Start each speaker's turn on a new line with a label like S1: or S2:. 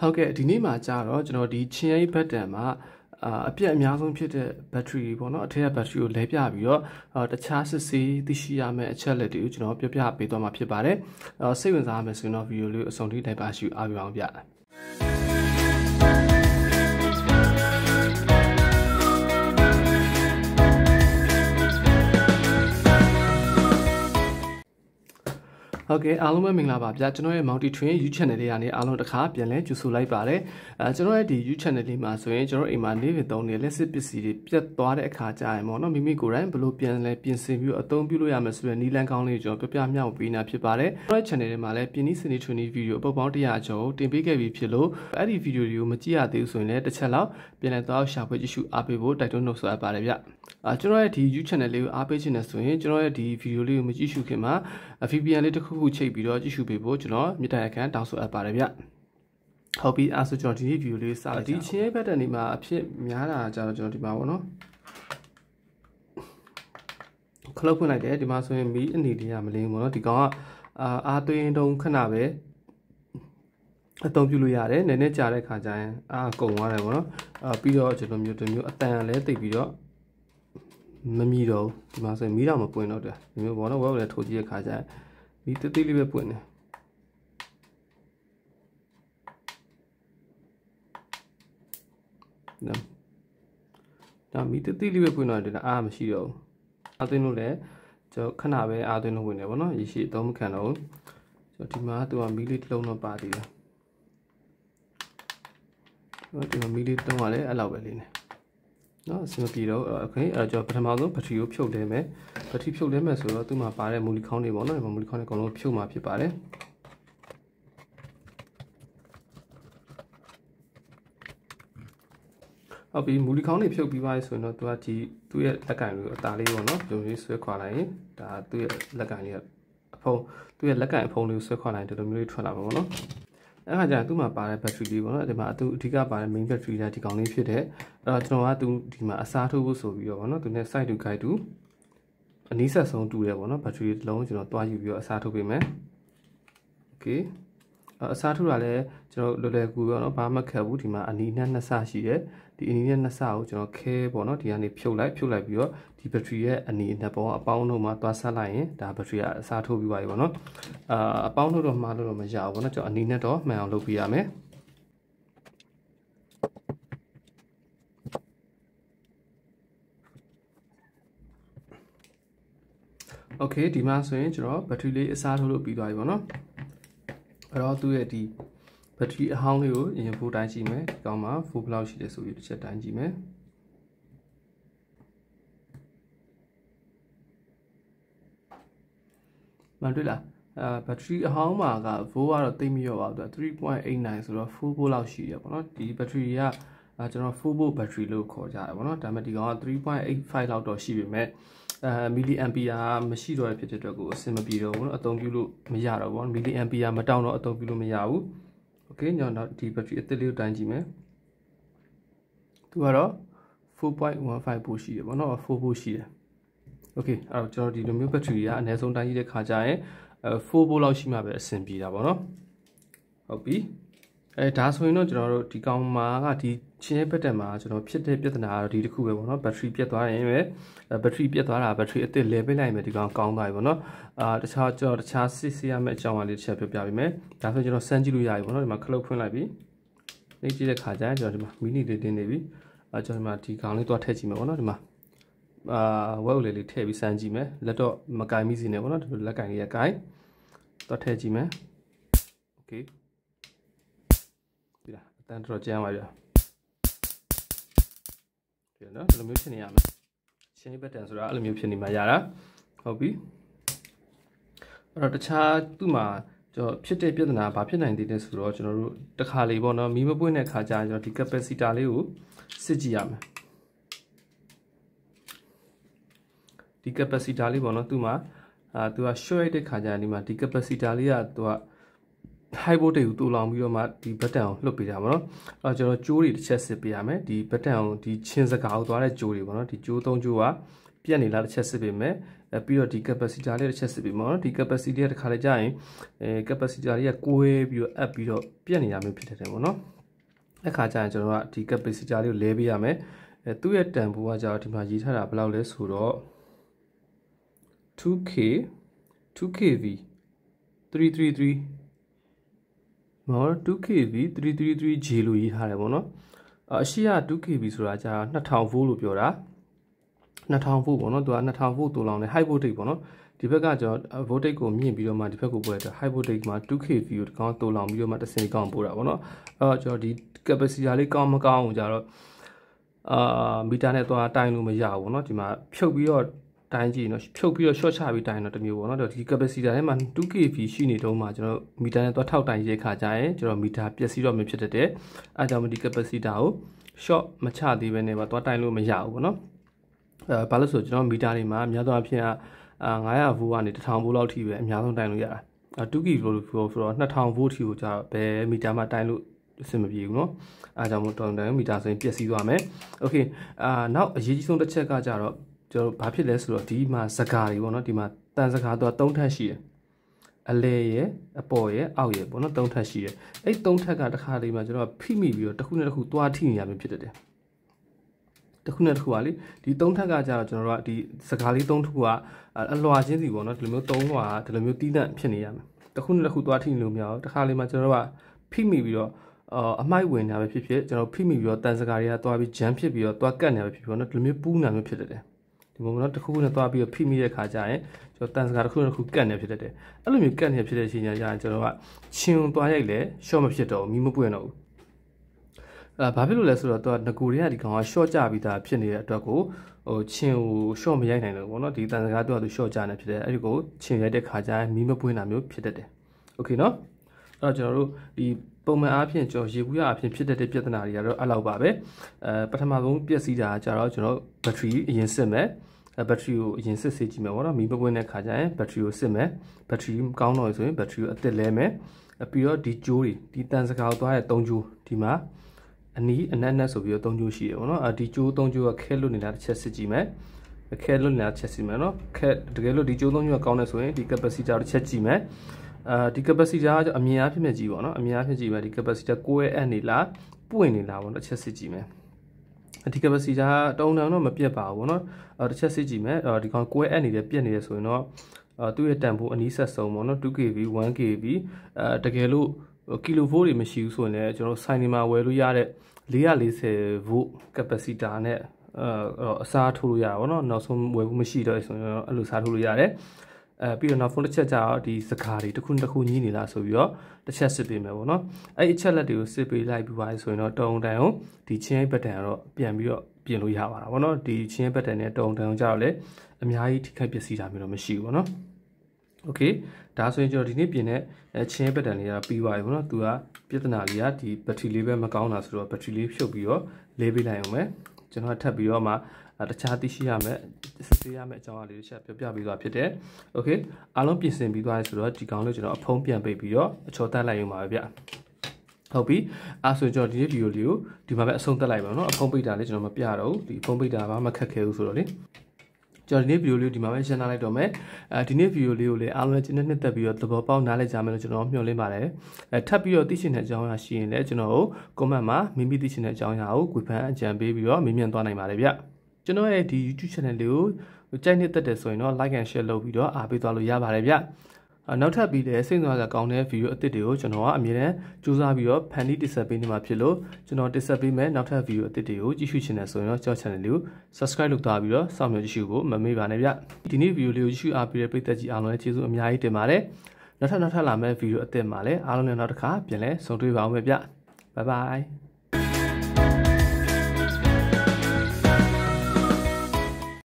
S1: ဟုတ်ကဲ့ဒီနေ့မှာကြာတော့ကျွန်တော်ဒီချင်းရိပ်ဘက်တန်မှာအာအပြည့်အများဆုံးဖြစ်တဲ့ battery ပေါ့နော်အထက်က battery ကိုလဲပြပြီးတော့တခြားစစ်ဆေးသိရှိရမယ့်အချက်လက်တွေကိုကျွန်တော်ပြပြပေးသွားမှာဖြစ်ပါတယ်အဲစိတ်ဝင်စားရမယ်ဆိုရင်တော့ video လေးကိုအဆုံးထိလိုက်ပါရှိအားပြအောင်ပြ ဟုတ်ကဲ့အားလုံးပဲမင်္ဂလာပါဗျာကျွန်တော်ရဲ့ Multi Train YouTube channel လေးကနေအားလုံးတစ်ခါပြန်လဲကြိုဆိုလိုက်ပါတယ်အဲကျွန်တော်ရဲ့ဒီ YouTube channel လေးမှာဆိုရင်ကျွန်တော်အိမ်မှာနေပြင်သုံးနေတဲ့လက်စစ်ပစ္စည်းတွေပြတ်သွားတဲ့အခါကြာရင်ပေါ့နော်မိမိကိုယ်တိုင်ဘယ်လိုပြန်လဲပြင်ဆင်ပြီးအသုံးပြုလို့ရမယ်ဆိုတဲ့နီလန်းကောင်းလေးကျွန်တော်ပြပြမြောက်ပေးနေတာဖြစ်ပါတယ်ကျွန်တော်ရဲ့ channel ထဲမှာလည်းပြင်နည်းစနစ်ထွန်းနည်းဗီဒီယိုအပုတ်ပေါင်း100ကျော်တင်ပေးခဲ့ပြီးဖြစ်လို့အဲ့ဒီဗီဒီယိုတွေကိုမကြည့်ရသေးဘူးဆိုရင်လည်းတစ်ချက်လောက်ပြန်လည်သွားရှာဖွေကြည့်ရှုအားပေးဖို့တိုက်တွန်းနှုတ်ဆက်ပါတယ်ဗျအာကျွန်တော်ရဲ့ဒီ YouTube channel လေးကိုအားပေးခြင်းနဲ့ဆိုရင်ကျွန်တော်ရဲ့ဒီဗီဒီယိုလေးကိုမကြည့်ရှုခင်မှာ VPN လေးတစ်ခုခုချိန်ပြီးတော့ကြည့်ရှုပေးဖို့ကျွန်တော်မြေတိုင်အခန်းတောင်းဆိုအပ်ပါတယ်ဗျဟုတ်ပြီအဲဆိုကျွန်တော်ဒီ view လေးစလိုက်ဒီချင်းရဲ့ဘက်တန်ဒီမှာအဖြစ်များတာကြတော့ကျွန်တော်ဒီမှာပေါ့နော်ခလုတ်ဖွင့်လိုက်တယ်ဒီမှာဆိုရင်မီးအနေလေးကမလင်းဘူးပေါ့နော်ဒီကောင်ကအာအားသွင်းတုံးခဏပဲအသုံးပြုလို့ရတယ်နည်းနည်းကြာတဲ့ခါကျရင်အာကုန်သွားတယ်ပေါ့နော်အာပြီးတော့ကျွန်တော်မျိုးတစ်မျိုးအတန်လည်းတိတ်ပြီးတော့မမီတော့ဒီမှာဆိုရင်မီးတော့မပွင့်တော့တယ်ဒီမျိုးပေါ့နော်ဝက်ဝက်လည်းထိုးကြည့်တဲ့ခါကျရင် မီးသေးသေးလေးပဲပွင့်တယ်နော်ဒါမီးသေးသေးလေးပဲပွင့်တော့တယ်အားမရှိတော့ဘူးအားသွင်းလို့လည်းကျွန်တော်ခဏပဲအားသွင်းလို့ဝင်တယ်ပေါ့နော်ရေရှိအသုံးမခံတော့ဘူးကျွန်တော်ဒီမှာသူကမီးလေးတစ်လုံးတော့ပါသေးတယ်တော့ဒီမှာမီးလေးတုံးရလဲအဲ့လောက်ပဲလေးနေ နော်အဆင်မပြေတော့โอเคအဲ့တော့ကျွန်တော်ပထမဆုံးဘက်ထရီကိုဖြုတ်လဲမယ်ဘက်ထရီဖြုတ်လဲမယ်ဆိုတော့သူ့မှာပါတဲ့မူလီခေါင်းတွေပေါ့နော်ဒီမှာမူလီခေါင်းတွေအကုန်လုံးဖြုတ်မှာဖြစ်ပါတယ်ဟုတ်ပြီမူလီခေါင်းတွေဖြုတ်ပြီးပါဆိုရင်တော့သူကဒီသူ့ရဲ့လက်ကင်လေးကိုအသားလေးပေါ့နော်လုံလေးဆွဲခွာလိုက်ရင်ဒါသူ့ရဲ့လက်ကင်လေးကအဖုံးသူ့ရဲ့လက်ကင်အဖုံးလေးကိုဆွဲခွာလိုက်ဒီလိုမျိုးလေးထွက်လာမှာပေါ့နော် အဲ့ခါကျရင်သူ့မှာပါတဲ့ battery လေးပေါ့နော်ဒီမှာအတူအဓိကပါတဲ့ main battery ကဒီကောင်လေးဖြစ်တဲ့အဲ့တော့ကျွန်တော်ကသူဒီမှာအစားထိုးဖို့ဆိုပြီးတော့ပေါ့နော်သူနဲ့ side to guide to အနည်းဆက်ဆုံးတူတယ်ပေါ့နော် battery တစ်လုံးကျွန်တော်တွားယူပြီးတော့အစားထိုးပေးမယ် okay အစားထိုးတာလည်းကျွန်တော်လွယ်လွယ်ကူပေါ့နော်ဘာမှခက်ဘူးဒီမှာအနီးနဲ့နှစ်ဆရှိတယ် ဒီအနီးနဲ့နှစ်ဆကိုကျွန်တော်ခဲပေါ့နော်ဒီကနေဖြုတ်လိုက်ဖြုတ်လိုက်ပြီးတော့ဒီဘက်ထရီရဲ့အနီးနှစ်ပေါ်အပေါင်းတို့မှာသွားဆက်လိုက်ရင်ဒါဘက်ထရီကအစားထိုးပြီးပါပြီပေါ့နော်အာအပေါင်းတို့တော့မှားလို့တော့မရဘူးပေါ့နော်ကျွန်တော်အနီးနဲ့တော့မှန်အောင်လုပ်ပြရမယ်โอเคဒီမှာဆိုရင်ကျွန်တော်ဘက်ထရီလေးအစားထိုးလို့ပြီးသွားပြီပေါ့နော်အဲ့တော့သူ့ရဲ့ဒီ ဘက်ထရီအဟောင်းလေးကိုအရင်ဖို့တိုင်းကြည့်မယ်ဒီကောင်မှာဖို့ဘယ်လောက်ရှိတယ်ဆိုပြီးတစ်ချက်တိုင်းကြည့်မယ်မှန်တွေ့လားအဲဘက်ထရီအဟောင်းမှာက volt ကတော့တိတ်မရောပါဘူး3.89ဆိုတော့ full volt လောက်ရှိရပေါ့နော်ဒီဘက်ထရီကအဲကျွန်တော် full volt battery လို့ခေါ်ကြတယ်ပေါ့နော်ဒါပေမဲ့ဒီကောင်က3.85လောက်တော့ရှိပေမဲ့အဲမီလီအမ်ပီယာမရှိတော့ဖြစ်တဲ့အတွက်ကိုအဆင်မပြေတော့ဘူးเนาะအသုံးပြုလို့မရတော့ဘူးမီလီအမ်ပီယာမတောင်းတော့အသုံးပြုလို့မရဘူး โอเคညောတော့ဒီဘက်ထရီအသစ်လေးကိုတိုင်းကြည့်မယ်သူကတော့4.15ပို့ရှိတယ်ဗောနော်4ပို့ရှိတယ်โอเคအဲ့တော့ကျွန်တော်ဒီလိုမျိုးဘက်ထရီကအနည်းဆုံးတိုင်းကြည့်တဲ့ခါကျရင်အဲ4ပို့လောက်ရှိမှပဲအဆင်ပြေတာဗောနော်ဟုတ်ပြီအဲဒါဆိုရင်တော့ကျွန်တော်တို့ဒီကောင်မှာကဒီ ချင်းရဲ့ဘက်တက်မှာကျွန်တော်ဖြစ်တဲ့ပြဿနာကတော့ဒီတစ်ခုပဲပေါ့နော်ဘက်ထရီပြတ်သွားရင်ပဲဘက်ထရီပြတ်သွားတာဘက်ထရီအစ်စ်လဲပေးလိုက်မယ်ဒီကောင်ကောင်းသွားပြီပေါ့နော်အာတခြားကျွန်တော်တခြားစစ်ဆေးရမယ့်အကြောင်းအရာလေးတစ်ချက်ပြောပြပေးမယ်ဒါဆိုကျွန်တော်စမ်းကြည့်လို့ရပြီပေါ့နော်ဒီမှာခလုတ်ဖွင့်လိုက်ပြီနေကြည့်တဲ့ခါကျရင်ကျွန်တော်ဒီမှာမီနီလေးတင်နေပြီအာကျွန်တော်ဒီမှာဒီကောင်လေးတော့ထည့်ကြည့်မယ်ပေါ့နော်ဒီမှာအာဝက်လေးလေးထည့်ပြီးစမ်းကြည့်မယ်လက်တော့မကင်မိစီနဲ့ပေါ့နော်ဒီလက်ကင်လေးရကင်တော့ထည့်ကြည့်မယ်โอเคဒီလားအတန်တော်ကျန်းပါဗျာ ဒီနော်ဒီလိုမျိုးဖြစ်နေရမယ်ရှင်းဘက်တန်ဆိုတာအဲ့လိုမျိုးဖြစ်နေမှရတာဟုတ်ပြီအဲ့တော့တခြားသူ့မှာကျွန်တော်ဖြစ်တဲ့ပြဿနာဘာဖြစ်နိုင်သေးလဲဆိုတော့ကျွန်တော်တို့တစ်ခါလေးပေါ့နော်မီးမပွင့်တဲ့ခါကျရင်ကျွန်တော်ဒီ capacitor လေးကိုစစ်ကြည့်ရမယ်ဒီ capacitor လေးပေါ့နော်သူ့မှာအာသူက short တဲ့ခါကျရင်ဒီမှာဒီ capacitor လေးကသူက high voltage ကိုတူလောင်ပြီးတော့မှဒီ button ကိုလှုပ်ပေးကြပါတော့အဲ့တော့ကျွန်တော်ကြိုးတွေတစ်ချက်စစ်ပေးရမယ်ဒီ button ကိုဒီချင်းစကားကိုသွားတဲ့ကြိုးတွေပေါ့နော်ဒီကြိုးသုံးကြိုးကပြက်နေလားတစ်ချက်စစ်ပေးမယ်အဲပြီးတော့ဒီ capacitor လေးတစ်ချက်စစ်ပေးမှာနော်ဒီ capacitor တစ်ခါလေကြာရင်အဲ capacitor လေးကကွဲပြီးတော့အပ်ပြီးတော့ပြက်နေတာမျိုးဖြစ်တယ်ပေါ့နော်အခါကျရင်ကျွန်တော်ကဒီ capacitor လေးကိုလဲပေးရမယ်အဲသူ့ရဲ့တန်ဖိုးကကြာဒီမှာရေးထားတာဘယ်လောက်လဲဆိုတော့ 2k 2kV 333 နော် 2kV 333J လို့ရေးထားတယ်ပေါ့နော်အရှိက 2kV ဆိုတာကြာ2000 volt လို့ပြောတာ2000 volt ပေါ့နော်သူက2000 volt တူလောင်တဲ့ high voltage ပေါ့နော်ဒီဘက်ကကျွန်တော် voltage ကိုမြင့်ပြီးတော့မှဒီဘက်ကိုပို့လိုက်တာ high voltage မှာ 2kV ကိုတကောင်တူလောင်ပြီးတော့မှတစ်စင်ကောင်းပို့တာပေါ့နော်အဲ့တော့ကျွန်တော်ဒီ capacitor လေးကောင်းမကောင်းအောင်ကြတော့အာမီတာနဲ့သွားတိုင်းလို့မရဘူးပေါ့နော်ဒီမှာဖြုတ်ပြီးတော့ တိုင်းကြည့်နော်ဖြုတ်ပြီးတော့ short ချပြီးတိုင်းတော့တမျိုးပေါ့နော်ဒီ capacitor ထဲမှာ 2kV ရှိနေတော့မှကျွန်တော်မီတာနဲ့သွားထောက်တိုင်းရဲခါကြရင်ကျွန်တော်မီတာပျက်စီးတော့မဖြစ်တတ်တယ်အဲကြောင့်ဒီ capacitor ကို short မချသေးဘဲနဲ့ပါသွားတိုင်းလို့မရဘူးပေါ့နော်အဲဘာလို့ဆိုကျွန်တော်မီတာတွေမှာအများသောအားဖြင့်အာ900ဗို့ကနေ1000ဗို့လောက်ထိပဲအများဆုံးတိုင်းလို့ရတာအဲ 2kV လို့ဆိုတော့2000ဗို့ထိကိုကြာဘယ်မီတာမှတိုင်းလို့အဆင်မပြေဘူးเนาะအားကြောင့်မို့တော်တယ်မီတာဆိုရင်ပျက်စီးသွားမယ်โอเคအာနောက်အရေးကြီးဆုံးတစ်ချက်ကကြတော့ ကျွန်တော်ဘာဖြစ်လဲဆိုတော့ဒီမှာစကားတွေပေါ့နော်ဒီမှာတန်စကားသူက၃ထပ်ရှိတယ်အလဲရဲ့အပေါ်ရဲ့အောက်ရဲ့ပေါ့နော်၃ထပ်ရှိတယ်အဲ့၃ထပ်ကတစ်ခါလေးမှာကျွန်တော်ဖိမိပြီးတော့တစ်ခုနဲ့တစ်ခုသွားထိနေရမျိုးဖြစ်တတ်တယ်တစ်ခုနဲ့တစ်ခုပါလေဒီ၃ထပ်ကကြတော့ကျွန်တော်တို့ကဒီစကားလေး၃ထပ်ကအလွှာချင်းစီပေါ့နော်ဒီလိုမျိုး၃လွှာဒီလိုမျိုးတီးတန့်ဖြစ်နေရမယ်တစ်ခုနဲ့တစ်ခုသွားထိလို့မရဘူးတစ်ခါလေးမှာကျွန်တော်တို့ကဖိမိပြီးတော့အာအမိုက်ဝင်တာပဲဖြစ်ဖြစ်ကျွန်တော်ဖိမိပြီးတော့တန်စကားတွေကသွားပြီးဂျမ်းဖြစ်ပြီးတော့သွားကတ်နေတာပဲဖြစ်ဖြစ်ပေါ့နော်ဒီလိုမျိုးပူးနေတာမျိုးဖြစ်တတ်တယ် ဒီမှာတော့တစ်ခုခုနဲ့သွားပြီးတော့ဖိမိတဲ့ခါကျရင်ကျွန်တော်တန်စကားတစ်ခုတစ်ခုကတ်နေဖြစ်တတ်တယ်အဲ့လိုမျိုးကတ်နေဖြစ်တဲ့အချိန်ကျရင်ကျွန်တော်ကချင်းသွားရိုက်လဲရှော့မဖြစ်တော့ဘူးမီးမပွင့်တော့ဘူးအဲဘာဖြစ်လို့လဲဆိုတော့သူကငကိုတွေကဒီကောင်က short ကြပြီးသားဖြစ်နေတဲ့အတွက်ကိုဟိုချင်းကို short မရိုက်နိုင်လို့ပေါ့နော်ဒီတန်စကားသူကသူ short ကြနေဖြစ်တယ်အဲ့ဒီကိုချင်းရိုက်တဲ့ခါကျရင်မီးမပွင့်တာမျိုးဖြစ်တတ်တယ်โอเคနော်အဲ့တော့ကျွန်တော်တို့ဒီ ပုံမှန်အားဖြင့်ကျွန်တော်ရေဘူးရအဖြစ်ဖြစ်တတ်တဲ့ပြဿနာတွေကတော့အဲ့လောက်ပါပဲအဲပထမဆုံးပြည့်စည်တာကျတော့ကျွန်တော်ဘက်ထရီအရင်စစ်မယ်ဘက်ထရီကိုအရင်စစ်ဆေးကြည့်မယ်ပေါ့နော်မီးပပွင့်တဲ့ခါကျရင်ဘက်ထရီကိုစစ်မယ်ဘက်ထရီကောင်းတော့ဆိုရင်ဘက်ထရီကိုအသစ်လဲမယ်ပြီးတော့ဒီကြိုးတွေဒီတန်စကာကိုသွားတဲ့၃ကြိုးဒီမှာအနီးအနက်နက်ဆိုပြီးတော့၃ကြိုးရှိတယ်ပေါ့နော်အဲဒီကြိုး၃ကြိုးကခဲလွတ်နေတာတစ်ချက်စစ်ကြည့်မယ်ခဲလွတ်နေတာချက်စီမယ်နော်ခဲတကယ်လို့ဒီကြိုးသုံးမျိုးကကောင်းတယ်ဆိုရင်ဒီ capacitor တစ်ချက်ကြည့်မယ် အာဒီ capacitor ကအမြင်အားဖြင့်မြကြည့်ပါတော့အမြင်အားဖြင့်ကြည့်မယ်ဒီ capacitor ကိုယ်ရဲ့အနေလားပွင့်နေလားပေါ့နော်တစ်ချက်စစ်ကြည့်မယ်ဒီ capacitor တုံးတောင်တော့မပြတ်ပါဘူးเนาะအဲတစ်ချက်စစ်ကြည့်မယ်ဒီကောင်ကွဲအပ်နေတယ်ပြတ်နေတယ်ဆိုရင်တော့အဲသူ့ရဲ့တန်ဖိုးအနည်းဆက်ဆုံးပေါ့เนาะ 2kV 1kV အဲတကယ်လို့ကီလိုဗို့တွေမရှိဘူးဆိုရင်လည်းကျွန်တော်ဆိုင်နေမှာဝယ်လို့ရတဲ့440 volt capacitor နဲ့အဲအစားထိုးလို့ရတာပေါ့နော်နောက်ဆုံးဝယ်ဖို့မရှိတော့ဆိုရင်အဲ့လိုစားထိုးလို့ရတယ် အဲပြီးတော့နောက်ဖုန်းတစ်ချက်ကြာတော့ဒီစကားတွေတစ်ခုတစ်ခုညီးနေလားဆိုပြီးတော့တစ်ချက်စစ်ပေးမယ်ပေါ့နော်အဲ့ဒီအချက်လက်တွေကိုစစ်ပေးလိုက်ပြီးပါဆိုရင်တော့တုံတန်အောင်ဒီချင်းဘက်တန်ကတော့ပြန်ပြီးတော့ပြင်လို့ရပါတာပေါ့နော်ဒီချင်းဘက်တန်နဲ့တုံတန်အောင်ကြာတော့လေအများကြီးထိခိုက်ပျက်စီးတာမျိုးတော့မရှိဘူးပေါ့နော်โอเคဒါဆိုရင်ကျွန်တော်ဒီနေ့ပြင်တဲ့ချင်းဘက်တန်လေးကပြီးသွားပြီပေါ့နော်သူကပြဿနာလေးကဒီဘက်ထရီလေးပဲမကောင်းတာဆိုတော့ဘက်ထရီလေးဖြုတ်ပြီးတော့လေးပေးလိုက်အောင်မယ်ကျွန်တော်ထပ်ပြီးတော့မှ တခြားသိရှိရမယ့်စစ်ဆေးရမယ့်အကြောင်းအရာလေးတွေချက်ပြောပြပေးသွားဖြစ်တယ်။ Okay အားလုံးပြင်ဆင်ပြီးသွားပြီဆိုတော့ဒီကောင်လေးကျွန်တော်အဖုံးပြန်ပိတ်ပြီးတော့အချော်တက်လိုက်ရုံပါပဲဗျ။ဟုတ်ပြီအဲဆိုကျွန်တော်ဒီနေ့ဗီဒီယိုလေးကိုဒီမှာပဲအဆုံးသတ်လိုက်ပါတော့အဖုံးပိတ်တာလေးကျွန်တော်မပြတော့ဘူးဒီအဖုံးပိတ်တာဘာမှခက်ခဲဘူးဆိုတော့လေကျွန်တော်ဒီနေ့ဗီဒီယိုလေးကိုဒီမှာပဲရှင်းထားလိုက်တော့မယ်အဲဒီနေ့ဗီဒီယိုလေးကိုလည်းအားလုံးကျင်းနေနှစ်သက်ပြီးတော့သဘောပေါက်နားလည်ကြမယ်လို့ကျွန်တော်မျှော်လင့်ပါတယ်အဲထပ်ပြီးတော့သိချင်တဲ့အကြောင်းအရာရှိရင်လည်းကျွန်တော်ကို comment မှာမိမိသိချင်တဲ့အကြောင်းအရာကိုဝေဖန်အကြံပေးပြီးတော့မေးမြန်းသွားနိုင်ပါတယ်ဗျ ကျွန်တော်ရဲ့ဒီ YouTube channel လေးကိုကြိုက်နှစ်သက်တယ်ဆိုရင်တော့ like and share လုပ်ပြီးတော့အားပေးသွားလို့ရပါတယ်ဗျနောက်ထပ်ပြီးလည်းစိတ်ဝင်စားစရာကောင်းတဲ့ video အသစ်တွေကိုကျွန်တော်ကအမြဲတမ်းစူးစမ်းပြီးတော့ဖန်တီးတင်ဆက်ပေးနေမှာဖြစ်လို့ကျွန်တော်တင်ဆက်ပေးမယ်နောက်ထပ် video အသစ်တွေကိုကြည့်ရှုချင်တယ်ဆိုရင်တော့ကျွန်တော် channel လေးကို subscribe လုပ်ထားပြီးတော့စောင့်မျှော်ကြည့်ရှုဖို့မမေ့ပါနဲ့ဗျဒီနေ့ video လေးကိုကြည့်ရှုအားပေးတဲ့ပရိသတ်ကြီးအားလုံးလည်းကျေးဇူးအများကြီးတင်ပါတယ်နောက်ထပ်နောက်ထပ်လာမယ့် video အသစ်မှာလည်းအားလုံးလည်းနောက်တစ်ခါပြန်လဲဆုံတွေ့ပါအောင်မယ်ဗျ bye bye